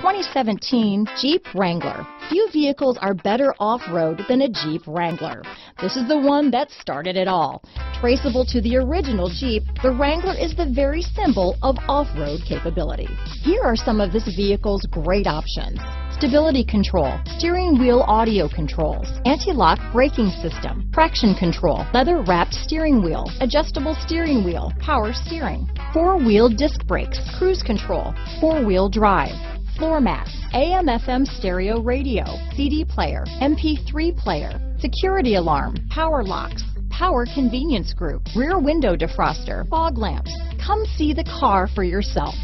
2017 Jeep Wrangler. Few vehicles are better off-road than a Jeep Wrangler. This is the one that started it all. Traceable to the original Jeep, the Wrangler is the very symbol of off-road capability. Here are some of this vehicle's great options. Stability control, steering wheel audio controls, anti-lock braking system, traction control, leather wrapped steering wheel, adjustable steering wheel, power steering, four-wheel disc brakes, cruise control, four-wheel drive, floor mats, AM FM stereo radio, CD player, MP3 player, security alarm, power locks, power convenience group, rear window defroster, fog lamps. Come see the car for yourself.